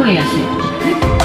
覚えやすい。